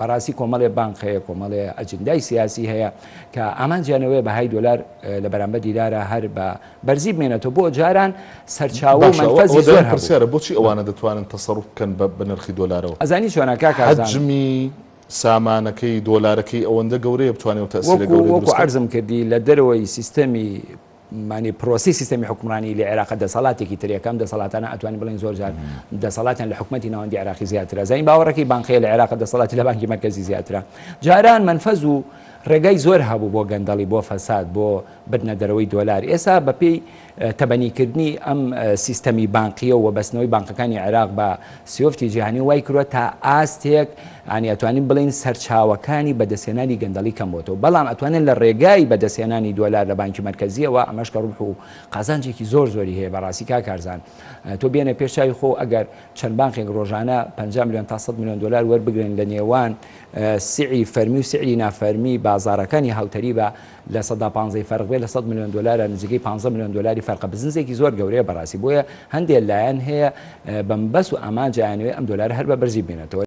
بەڕاستی کۆمەڵێ بانق هەیە، کۆمەڵێ ئەجندای سیاسی هەیە کە ئامانجیان ئەوەیە بەهای دۆلار لە بەرامبەر دیرارا هەر بە بەرزی بمێنێتەوە، بۆ جاران سەرچاوە و مەنفەزی زۆر هەبوو. باشە، ئەوە دەرێن پرسیارە بۆچی ئەوانە دەتوانن تەسەروف بکەن بە نرخی دۆلارەوە؟ ئەزانی چۆنە کاک ئازان؟ حەجمی سامانەکەی، دۆلارەکەی ئەوەندە گەورەیە بتوانێ تەئسیرە گەورەی دروست بکات؟ وەکو عەرزم کردی لە دەرەوەی سیستەمی مانی پرۆسەی سیستەمی حوکمڕانی لە عێراقە دەسەڵاتێکی ترێ کەم دەسەڵاتانە ئەتوانین بڵێن زۆر جار دەسەڵاتیان لە حکومەتی ناوەندی عێراقی زیاترە زین باوەڕەکەی بانقەیە لە عێراقە دەسەڵاتی لە بانکی مەرکەزی زیاترە جاران منفەز و ڕێگای زۆر هەبوو بۆ گەندەڵی بۆ فەساد بۆ بردنە دەرەوەی دۆلار ئێسا بەپێی تەبەنیکردنی ئەم سیستەمی بانقیە و بەستنەوەی بانقەکانی عێراق بە سیۆفتی جیهانی وای کردوە تا ئاستێک یانی ئەتوانین بڵێین سەرچاوەکانی بەدەستهێنانی گەندەڵی کەم بۆتەوە بەڵام ئەتوانێت لە ڕێگای بەدەستهێنانی دۆلار لە بانکی مەرکەزیەوە ئەمەش کە ڕوبح و قازانجێکی زۆر زۆری هەیە بەڕاستی کاک کارزان تۆ بێنە پێش چاوی خۆ ئەگەر چەند بانقێک ڕۆژانە 50 ملیۆن تا 100 ملیۆن دۆلار وەربگرن لە نێوان سعی فەرمی و سعری نافەرمی بازارەکانی هاوتەریبە لە سەدا پانزەی فەرق بێت لە سەد ملیۆن دۆلارە نزیکەی پانزە ملیۆن دۆلاری فەرقە بزنزێکی زۆر گەورەیە بەڕاستی بۆیە هەندێ لایەن هەیە بە مبەست و ئامانج ئەیانەوێ ئەم دۆلارە هەر بە بەرزی بمێنێتەوە.